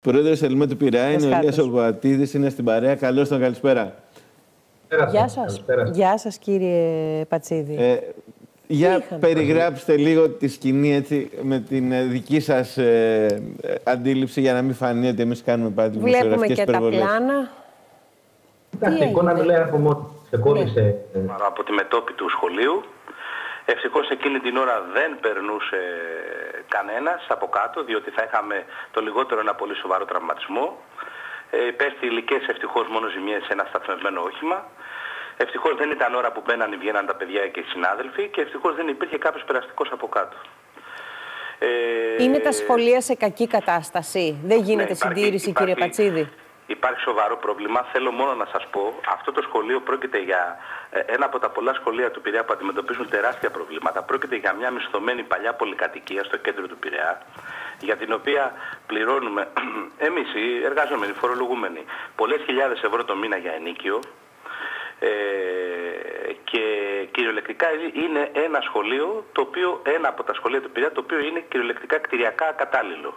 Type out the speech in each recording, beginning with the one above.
Πρόεδρος Ελμέ του Πειραιά είναι ο Ηλίας Οπατίδης, είναι στην παρέα. Καλώς τον καλησπέρα. Γεια σας. Γεια σας κύριε Πατσίδη. Ε, για περιγράψτε λίγο τη σκηνή έτσι, με την ε, δική σας ε, αντίληψη για να μην φανεί ότι εμείς κάνουμε πάντα τις Βλέπουμε και τα πλάνα. Κοιτάξτε, η εικόνα μιλάει από μόνος. Ξεκόλλησε από τη μετόπη του σχολείου. Ευτυχώς εκείνη την ώρα δεν περνούσε κανένας από κάτω, διότι θα είχαμε το λιγότερο ένα πολύ σοβαρό τραυματισμό. Ε, υπέστη υλικές ευτυχώς μόνο ζημιές σε ένα σταθμευμένο όχημα. Ευτυχώς δεν ήταν ώρα που μπαίναν ή βγαίναν τα παιδιά και οι συνάδελφοι και ευτυχώς δεν υπήρχε κάποιος περαστικός από κάτω. Ε, Είναι τα σχολεία σε κακή κατάσταση; Δεν γίνεται ναι, συντήρηση, κύριε Πατσίδη; Υπάρχει σοβαρό πρόβλημα. Θέλω μόνο να σας πω, αυτό το σχολείο πρόκειται για ε, ένα από τα πολλά σχολεία του Πειραιά που αντιμετωπίζουν τεράστια προβλήματα. Πρόκειται για μια μισθωμένη παλιά πολυκατοικία στο κέντρο του Πειραιά, για την οποία πληρώνουμε εμείς οι εργαζόμενοι, οι φορολογούμενοι, πολλές χιλιάδες ευρώ το μήνα για ενίκιο. Ε, και κυριολεκτικά είναι ένα σχολείο, το οποίο, ένα από τα σχολεία του Πειραιά, το οποίο είναι κυριολεκτικά κτηριακά κατάλληλο.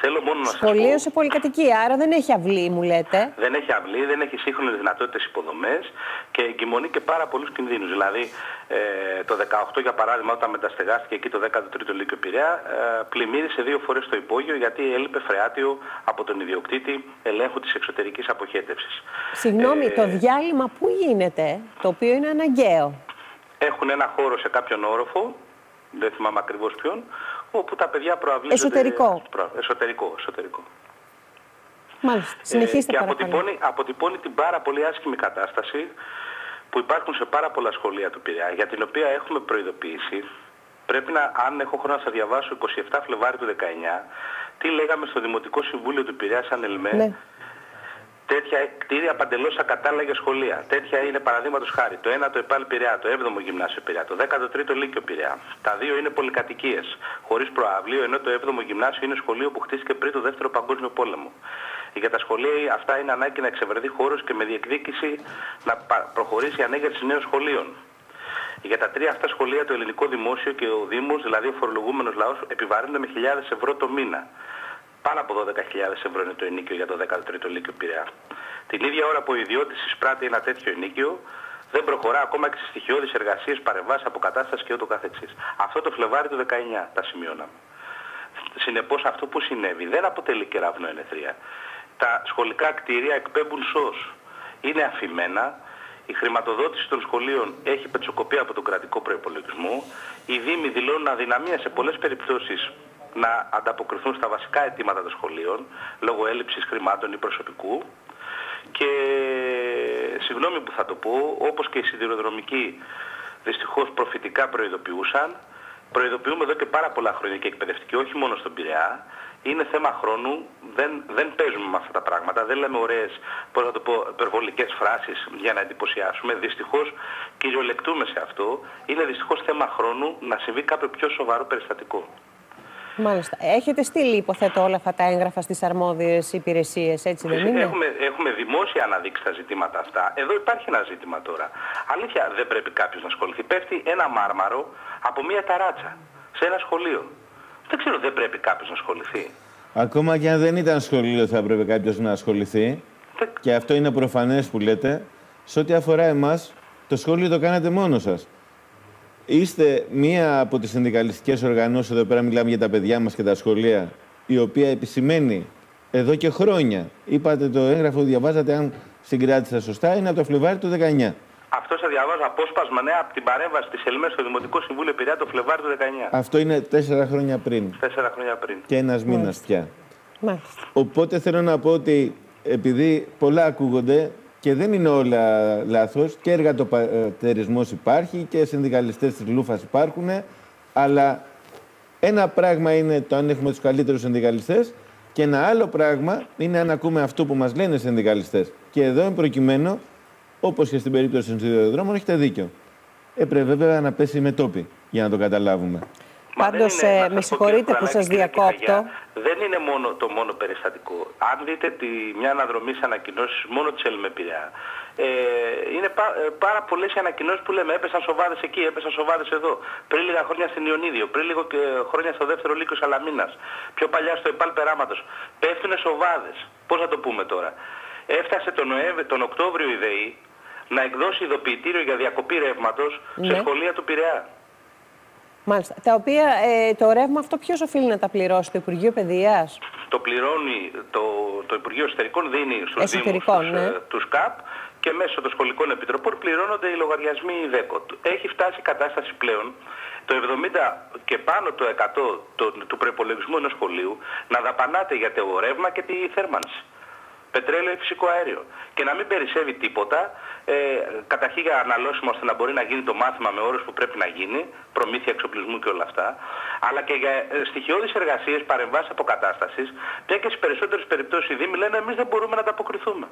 Θέλω μόνο να Σχολείο πω... σε πολυκατοικία, άρα δεν έχει αυλή, μου λέτε. Δεν έχει αυλή, δεν έχει σύγχρονες δυνατότητες υποδομές και εγκυμονεί και πάρα πολλούς κινδύνους. Δηλαδή, ε, το 18 για παράδειγμα, όταν μεταστεγάστηκε εκεί το 13ο Λύκειο Πειραιά, ε, πλημμύρισε δύο φορές το υπόγειο γιατί έλειπε φρεάτιο από τον ιδιοκτήτη ελέγχου της εξωτερικής αποχέτευσης. Συγγνώμη, ε, το διάλειμμα πού γίνεται, το οποίο είναι αναγκαίο; Έχουν ένα χώρο σε κάποιον όροφο, δεν θυμάμαι ακριβώς ποιον, όπου τα παιδιά προαυλίζονται... Εσωτερικό. Εσωτερικό, εσωτερικό. Μάλιστα. Συνεχίστε ε, και αποτυπώνει, αποτυπώνει την πάρα πολύ άσχημη κατάσταση που υπάρχουν σε πάρα πολλά σχολεία του Πειραιά, για την οποία έχουμε προειδοποιήσει. Πρέπει να, αν έχω χρόνο να σας διαβάσω, 27 Φλεβάρι του 19, τι λέγαμε στο Δημοτικό Συμβούλιο του Πειραιά σαν ΕΛΜΕ, ναι τέτοια κτίρια παντελώς ακατάλληλα για σχολεία. Τέτοια είναι παραδείγματος χάρη. Το 1 το ΕΠΑΛ Πειραιά, το 7ο Γυμνάσιο Πειραιά, το 13ο Λύκειο Πειραιά. Τα δύο είναι πολυκατοικίες, χωρίς προαύλιο, ενώ το 7ο Γυμνάσιο είναι σχολείο που χτίστηκε πριν το δεύτερο Παγκόσμιο Πόλεμο. Για τα σχολεία αυτά είναι ανάγκη να εξευρεθεί χώρος και με διεκδίκηση να προχωρήσει η ανέγερση νέων σχολείων. Για τα τρία αυτά σχολεία, το ελληνικό δημόσιο και ο Δήμος, δηλαδή ο φορολογούμενος λαός, επιβαρύνονται με χιλιάδες ευρώ το μήνα. Πάνω από 12.000 ευρώ είναι το ενίκιο για το 13ο Λύκειο Πειραιά. Την ίδια ώρα που ο ιδιώτης εισπράττει ένα τέτοιο ενίκιο, δεν προχωρά ακόμα και στις στοιχειώδεις εργασίες, παρεμβάσεις, αποκατάστασης και ούτω καθεξής. Αυτό το Φλεβάρι του 19 τα σημειώναμε. Συνεπώς αυτό που συνέβη δεν αποτελεί κεραυνό ενεθρία. Τα σχολικά κτίρια εκπέμπουν σως. Είναι αφημένα, η χρηματοδότηση των σχολείων έχει πετσοκοπεί από τον κρατικό προπολογισμό. Οι Δήμοι δηλώνουν αδυναμία σε πολλές περιπτώσεις να ανταποκριθούν στα βασικά αιτήματα των σχολείων λόγω έλλειψης χρημάτων ή προσωπικού και συγγνώμη που θα το πω, όπως και οι σιδηροδρομικοί δυστυχώς προφητικά προειδοποιούσαν, προειδοποιούμε εδώ και πάρα πολλά χρόνια και εκπαιδευτικοί, όχι μόνο στον Πειραιά, είναι θέμα χρόνου, δεν, δεν παίζουμε με αυτά τα πράγματα, δεν λέμε ωραίες, πώς θα το πω, υπερβολικές φράσεις για να εντυπωσιάσουμε. Δυστυχώς κυριολεκτούμε σε αυτό. Είναι δυστυχώς θέμα χρόνου να συμβεί κάποιο πιο σοβαρό περιστατικό. Μάλιστα. Έχετε στείλει, υποθέτω, όλα αυτά τα έγγραφα στις αρμόδιες υπηρεσίες, έτσι δεν είναι; Έχουμε, έχουμε δημόσια αναδείξει τα ζητήματα αυτά. Εδώ υπάρχει ένα ζήτημα τώρα. Αλήθεια, δεν πρέπει κάποιος να ασχοληθεί. Πέφτει ένα μάρμαρο από μία ταράτσα σε ένα σχολείο. Δεν ξέρω, δεν πρέπει κάποιος να ασχοληθεί. Ακόμα και αν δεν ήταν σχολείο, θα πρέπει κάποιος να ασχοληθεί. Και αυτό είναι προφανές που λέτε. Σε ό,τι αφορά εμάς, το σχολείο το κάνατε μόνος σας. Είστε μία από τις συνδικαλιστικές οργανώσεις, εδώ πέρα μιλάμε για τα παιδιά μας και τα σχολεία, η οποία επισημαίνει εδώ και χρόνια, είπατε το έγγραφο που διαβάζατε, αν συγκράτησα σωστά, είναι από το Φλεβάρι του 19. Αυτό σε διαβάζω απόσπασμα ναι, από την παρέμβαση της ΕΛΜΕ στο Δημοτικό Συμβούλιο Πειραιά το Φλεβάρι του 19. Αυτό είναι τέσσερα χρόνια πριν. Τέσσερα χρόνια πριν. Και ένας μήνας πια. Οπότε θέλω να πω ότι επειδή πολλά ακούγονται, και δεν είναι όλα λάθος. Και εργατοπατερισμός υπάρχει και συνδικαλιστές της Λούφας υπάρχουν. Αλλά ένα πράγμα είναι το αν έχουμε τους καλύτερους συνδικαλιστές και ένα άλλο πράγμα είναι αν ακούμε αυτό που μας λένε οι συνδικαλιστές. Και εδώ, εν προκειμένου, όπως και στην περίπτωση των σιδηροδρόμων, έχετε δίκιο. Έπρεπε βέβαια να πέσει με τόπι για να το καταλάβουμε. Πάντως, ε, με συγχωρείτε που σας διακόπτω. Δεν είναι μόνο το μόνο περιστατικό. Αν δείτε τη, μια αναδρομή σε ανακοινώσεις μόνο της Ελμεπηρεά, ε, είναι πά, ε, πάρα πολλές οι ανακοινώσεις που λέμε έπεσαν σοβάδες εκεί, έπεσαν σοβάδες εδώ. Πριν λίγα χρόνια στην Ιωνίδιο, πριν λίγο και χρόνια στο δεύτερο λύκος Σαλαμίνας, πιο παλιά στο Επάλ Περάματος. Πέφτουνε σοβάδες. Πώς θα το πούμε τώρα. Έφτασε τον, Νοέμβρη, τον Οκτώβριο η ΔΕΗ να εκδώσει ειδοποιητήριο για διακοπή ρεύματος σε ναι. σχολεία του Πειραιά. Μάλιστα. Τα οποία ε, το ρεύμα αυτό ποιος οφείλει να τα πληρώσει, το Υπουργείο Παιδείας; Το πληρώνει το, το Υπουργείο Εσωτερικών, δίνει στους Δήμους τους, ναι. Ε, τους ΚΑΠ και μέσω των σχολικών επιτροπών πληρώνονται οι λογαριασμοί ΔΕΚΟ. Έχει φτάσει η κατάσταση πλέον το 70 και πάνω το 100 του, του προπολογισμού ενός σχολείου να δαπανάτε για το ρεύμα και τη θέρμανση πετρέλαιο ή φυσικό αέριο. Και να μην περισσεύει τίποτα, ε, καταρχήν για αναλώσιμο ώστε να μπορεί να γίνει το μάθημα με όρους που πρέπει να γίνει, προμήθεια εξοπλισμού και όλα αυτά, αλλά και για ε, στοιχειώδεις εργασίες, παρεμβάσεις αποκατάστασης, και στις περισσότερες περιπτώσεις οι Δήμοι λένε εμείς δεν μπορούμε να τα αποκριθούμε.